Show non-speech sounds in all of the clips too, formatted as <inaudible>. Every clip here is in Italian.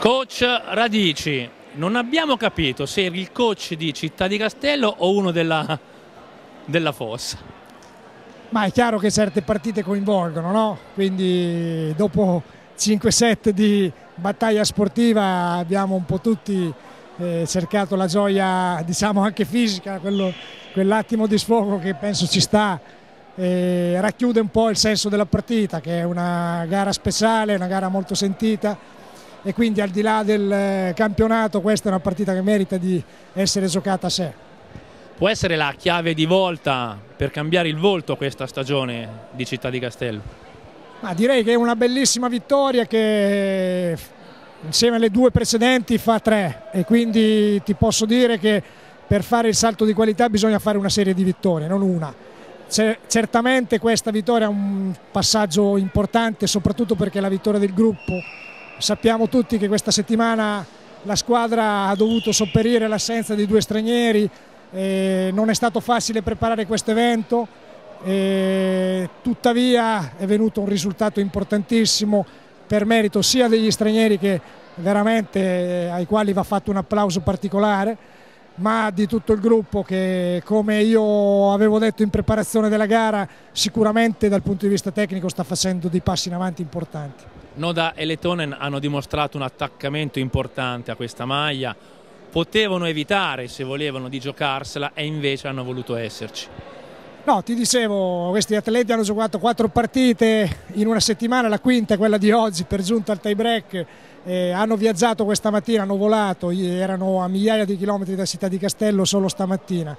Coach Radici, non abbiamo capito se il coach di Città di Castello o uno della, della Fossa. Ma è chiaro che certe partite coinvolgono, no? Quindi dopo 5 set di battaglia sportiva abbiamo un po' tutti eh, cercato la gioia, diciamo anche fisica, quell'attimo di sfogo che penso ci sta, eh, racchiude un po' il senso della partita, che è una gara speciale, una gara molto sentita e quindi al di là del eh, campionato questa è una partita che merita di essere giocata a sé. Può essere la chiave di volta per cambiare il volto questa stagione di Città di Castello? Ma direi che è una bellissima vittoria che insieme alle due precedenti fa tre e quindi ti posso dire che per fare il salto di qualità bisogna fare una serie di vittorie, non una. Certamente questa vittoria è un passaggio importante soprattutto perché è la vittoria del gruppo Sappiamo tutti che questa settimana la squadra ha dovuto sopperire l'assenza di due stranieri, non è stato facile preparare questo evento, tuttavia è venuto un risultato importantissimo per merito sia degli stranieri che veramente eh, ai quali va fatto un applauso particolare, ma di tutto il gruppo che come io avevo detto in preparazione della gara sicuramente dal punto di vista tecnico sta facendo dei passi in avanti importanti. Noda e Letonen hanno dimostrato un attaccamento importante a questa maglia, potevano evitare se volevano di giocarsela e invece hanno voluto esserci. No, ti dicevo, questi atleti hanno giocato quattro partite in una settimana, la quinta è quella di oggi per giunta al tie break, eh, hanno viaggiato questa mattina, hanno volato, erano a migliaia di chilometri da Città di Castello solo stamattina,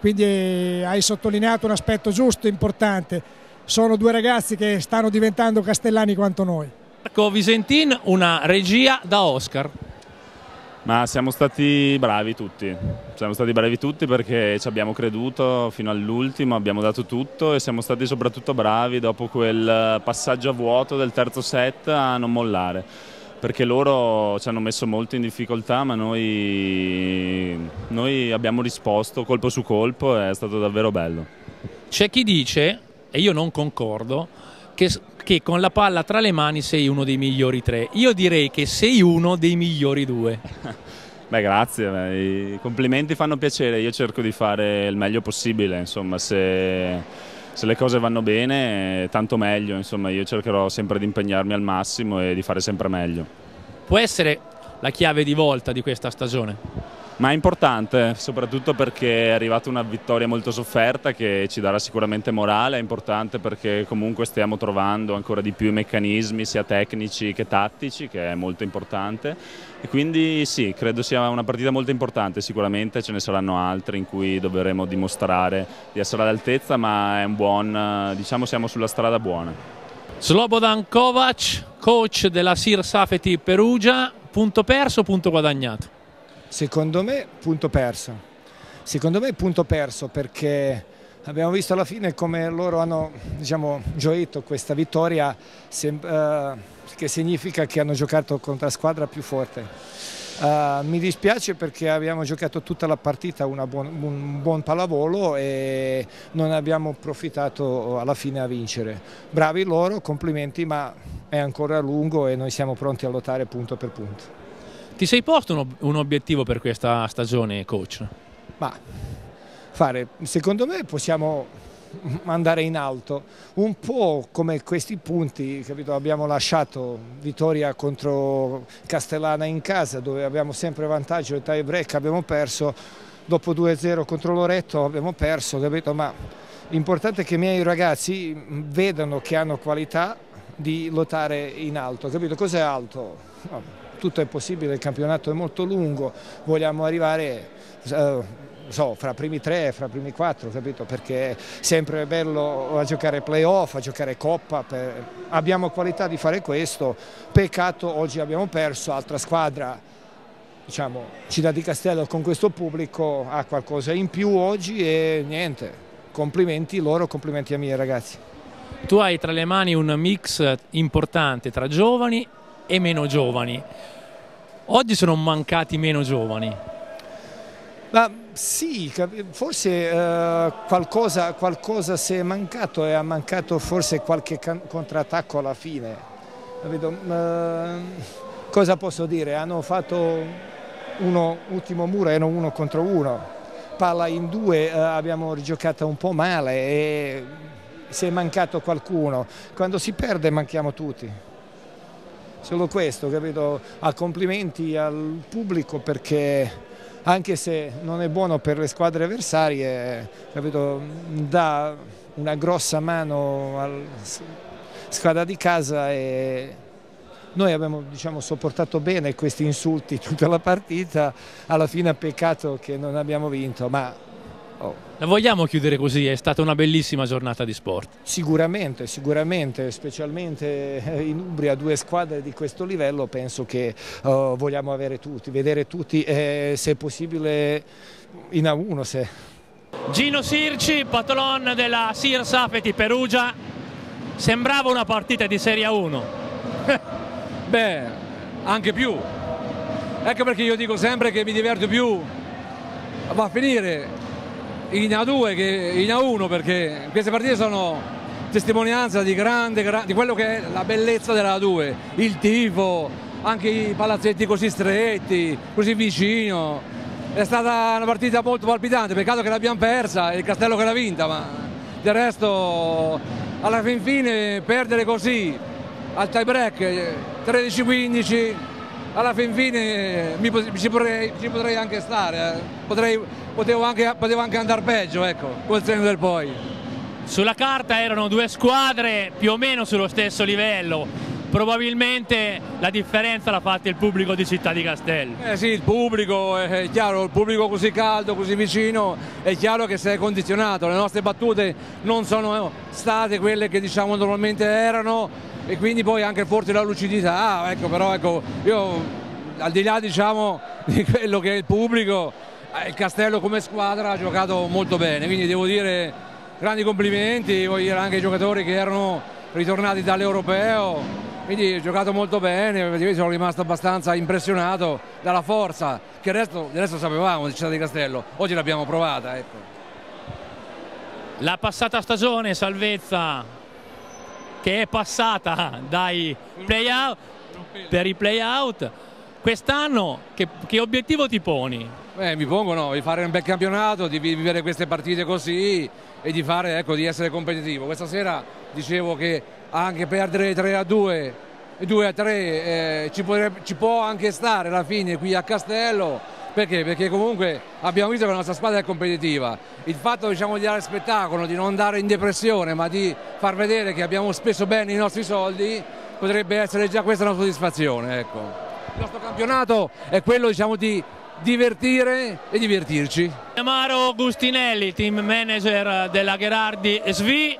quindi eh, hai sottolineato un aspetto giusto, importante, sono due ragazzi che stanno diventando castellani quanto noi. Marco Visentin, una regia da Oscar. Ma siamo stati bravi tutti, siamo stati bravi tutti perché ci abbiamo creduto fino all'ultimo, abbiamo dato tutto e siamo stati soprattutto bravi dopo quel passaggio a vuoto del terzo set a non mollare perché loro ci hanno messo molto in difficoltà ma noi, noi abbiamo risposto colpo su colpo e è stato davvero bello. C'è chi dice, e io non concordo, che, che, con la palla tra le mani sei uno dei migliori tre. Io direi che sei uno dei migliori due. <laughs> Beh, grazie, beh, i complimenti fanno piacere, io cerco di fare il meglio possibile, insomma, se, se le cose vanno bene tanto meglio, insomma, io cercherò sempre di impegnarmi al massimo e di fare sempre meglio. Può essere la chiave di volta di questa stagione? Ma è importante soprattutto perché è arrivata una vittoria molto sofferta che ci darà sicuramente morale, è importante perché comunque stiamo trovando ancora di più i meccanismi sia tecnici che tattici che è molto importante e quindi sì, credo sia una partita molto importante, sicuramente ce ne saranno altre in cui dovremo dimostrare di essere all'altezza ma è un buon, diciamo siamo sulla strada buona. Slobodan Kovac, coach della Sir Safety Perugia, punto perso, punto guadagnato? Secondo me punto perso. Secondo me punto perso perché abbiamo visto alla fine come loro hanno diciamo, gioito questa vittoria eh, che significa che hanno giocato contro la squadra più forte. Uh, mi dispiace perché abbiamo giocato tutta la partita buon, un buon pallavolo e non abbiamo approfittato alla fine a vincere. Bravi loro, complimenti, ma è ancora lungo e noi siamo pronti a lottare punto per punto. Ti sei posto un, un obiettivo per questa stagione, coach? Ma fare, secondo me possiamo andare in alto, un po' come questi punti, capito? abbiamo lasciato vittoria contro Castellana in casa dove abbiamo sempre vantaggio, il tie break abbiamo perso, dopo 2-0 contro Loretto abbiamo perso, capito? ma l'importante è che i miei ragazzi vedano che hanno qualità di lottare in alto, capito? Cos'è alto? No tutto è possibile, il campionato è molto lungo, vogliamo arrivare eh, so, fra primi tre, fra primi quattro, capito? Perché è sempre bello a giocare playoff, a giocare coppa, per... abbiamo qualità di fare questo, peccato oggi abbiamo perso, altra squadra, diciamo, Città di Castello con questo pubblico ha qualcosa in più oggi e niente, complimenti loro, complimenti ai miei ragazzi. Tu hai tra le mani un mix importante tra giovani e meno giovani. Oggi sono mancati meno giovani. Ma sì, forse eh, qualcosa, qualcosa si è mancato e ha mancato forse qualche contrattacco alla fine. Eh, cosa posso dire? Hanno fatto uno ultimo muro, erano uno contro uno, palla in due, eh, abbiamo rigiocato un po' male e si è mancato qualcuno. Quando si perde manchiamo tutti. Solo questo, capito? A complimenti al pubblico perché anche se non è buono per le squadre avversarie, capito? dà una grossa mano alla squadra di casa e noi abbiamo diciamo, sopportato bene questi insulti <laughs> tutta la partita, alla fine peccato che non abbiamo vinto, ma oh. La vogliamo chiudere così? È stata una bellissima giornata di sport. Sicuramente, sicuramente, specialmente in Umbria due squadre di questo livello penso che uh, vogliamo avere tutti, vedere tutti e se possibile in A1 se. Gino Sirci, patron della Sir Safeti Perugia, sembrava una partita di Serie 1. <laughs> Beh, anche più. Ecco perché io dico sempre che mi diverto più va a finire in A2 che in A1 perché queste partite sono testimonianza di, grande, di quello che è la bellezza della A2, il tifo, anche i palazzetti così stretti, così vicino. È stata una partita molto palpitante, peccato che l'abbiamo persa e il Castello che l'ha vinta, ma del resto alla fin fine perdere così al tie break 13-15 alla fin fine mi, ci, potrei, ci potrei anche stare, eh. potrei, potevo, anche, potevo anche andare peggio, ecco, col treno del poi. Sulla carta erano due squadre più o meno sullo stesso livello, probabilmente la differenza l'ha fatta il pubblico di Città di Castello. Eh sì, il pubblico, è chiaro, il pubblico così caldo, così vicino, è chiaro che si è condizionato, le nostre battute non sono state quelle che diciamo normalmente erano, e quindi poi anche forse la lucidità, ecco, però ecco, io al di là diciamo, <laughs> di quello che è il pubblico, eh, il Castello come squadra ha giocato molto bene, quindi devo dire grandi complimenti, voglio dire anche ai giocatori che erano ritornati dall'Europeo, quindi ha giocato molto bene, io sono rimasto abbastanza impressionato dalla forza, che il resto, il resto sapevamo di Città di Castello, oggi l'abbiamo provata. Ecco. La passata stagione, salvezza che è passata dai play-out per i play-out. Quest'anno che, che, obiettivo ti poni? Eh, mi pongo no, di fare un bel campionato, di vivere queste partite così e di, fare, ecco, di essere competitivo. Questa sera dicevo che anche perdere 3 a 2 e 2 a 3 eh, ci, potrebbe, ci può anche stare alla fine qui a Castello perché? Perché comunque abbiamo visto che la nostra squadra è competitiva. Il fatto diciamo, di dare spettacolo, di non andare in depressione, ma di far vedere che abbiamo speso bene i nostri soldi, potrebbe essere già questa una soddisfazione. Ecco. Il nostro campionato è quello diciamo, di divertire e divertirci. Amaro Gustinelli, team manager della Gherardi SV,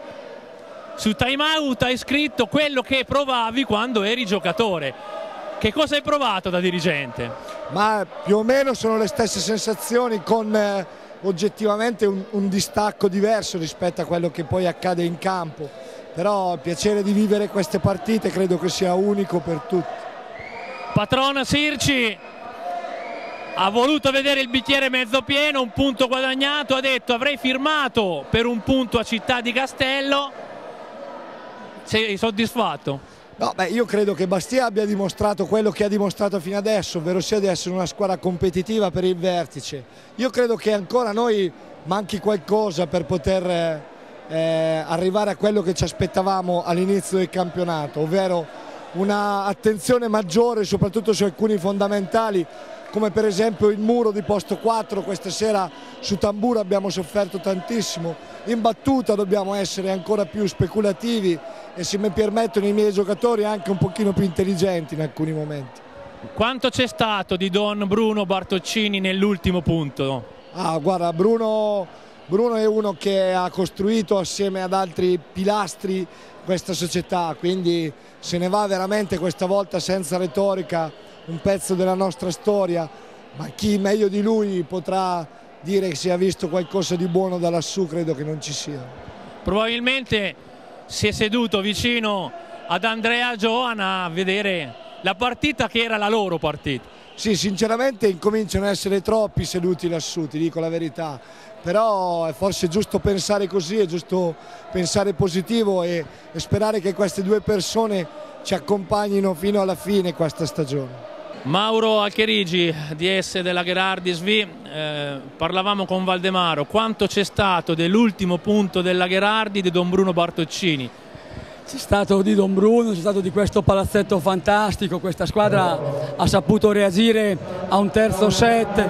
su Time Out hai scritto quello che provavi quando eri giocatore. Che cosa hai provato da dirigente? Ma più o meno sono le stesse sensazioni con eh, oggettivamente un, un, distacco diverso rispetto a quello che poi accade in campo. Però il piacere di vivere queste partite credo che sia unico per tutti. Patrona Sirci ha voluto vedere il bicchiere mezzo pieno, un punto guadagnato, ha detto avrei firmato per un punto a Città di Castello. Sei soddisfatto? No, beh, io credo che Bastia abbia dimostrato quello che ha dimostrato fino adesso, ovvero sia di essere una squadra competitiva per il vertice. Io credo che ancora noi manchi qualcosa per poter eh, arrivare a quello che ci aspettavamo all'inizio del campionato, ovvero un'attenzione maggiore soprattutto su alcuni fondamentali come per esempio il muro di posto 4, questa sera su Tamburo abbiamo sofferto tantissimo, in battuta dobbiamo essere ancora più speculativi e se mi permettono i miei giocatori anche un pochino più intelligenti in alcuni momenti. Quanto c'è stato di Don Bruno Bartoccini nell'ultimo punto? Ah, guarda, Bruno, Bruno è uno che ha costruito assieme ad altri pilastri questa società, quindi se ne va veramente questa volta senza retorica un pezzo della nostra storia, ma chi meglio di lui potrà dire che si è visto qualcosa di buono da lassù, credo che non ci sia. Probabilmente si è seduto vicino ad Andrea Joana a vedere la partita che era la loro partita. Sì, sinceramente incominciano a essere troppi seduti lassù, ti dico la verità. però è forse giusto pensare così, è giusto pensare positivo e, e sperare che queste due persone ci accompagnino fino alla fine questa stagione. Mauro Alcherigi, DS della Gherardi SV, eh, parlavamo con Valdemaro, quanto c'è stato dell'ultimo punto della Gherardi di Don Bruno Bartoccini? C'è stato di Don Bruno, c'è stato di questo palazzetto fantastico, questa squadra ha saputo reagire a un terzo set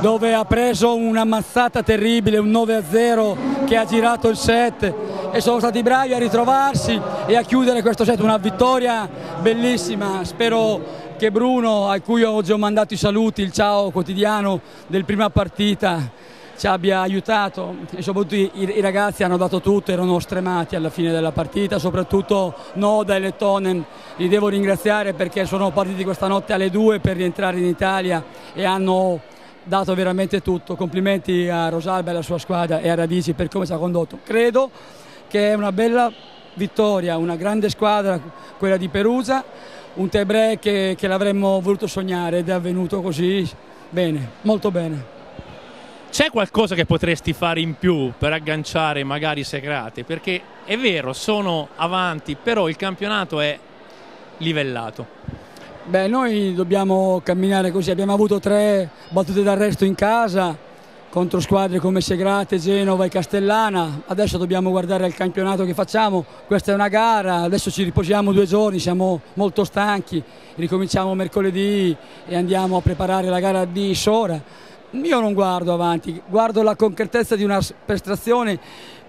dove ha preso una mazzata terribile, un 9-0 che ha girato il set. E sono stati bravi a ritrovarsi e a chiudere questo set, una vittoria bellissima, spero che Bruno, a cui oggi ho mandato i saluti, il ciao quotidiano del prima partita, ci abbia aiutato. E soprattutto i, i, ragazzi hanno dato tutto, erano stremati alla fine della partita, soprattutto Noda e Lettonen, li devo ringraziare perché sono partiti questa notte alle 2 per rientrare in Italia e hanno dato veramente tutto, complimenti a Rosalba e alla sua squadra e a Radici per come si è condotto. Credo che è una bella vittoria, una grande squadra quella di Perusa, un tie che, che l'avremmo voluto sognare ed è avvenuto così bene, molto bene. C'è qualcosa che potresti fare in più per agganciare magari Secrate? Perché è vero, sono avanti, però il campionato è livellato. Beh, noi dobbiamo camminare così, abbiamo avuto tre battute d'arresto in casa, contro squadre come Segrate, Genova e Castellana, adesso dobbiamo guardare al campionato che facciamo, questa è una gara, adesso ci riposiamo due giorni, siamo molto stanchi, ricominciamo mercoledì e andiamo a preparare la gara di Sora. Io non guardo avanti, guardo la concretezza di una prestazione,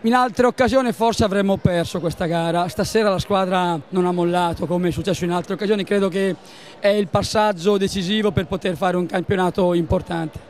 in altre occasioni forse avremmo perso questa gara, stasera la squadra non ha mollato come è successo in altre occasioni, credo che è il passaggio decisivo per poter fare un campionato importante.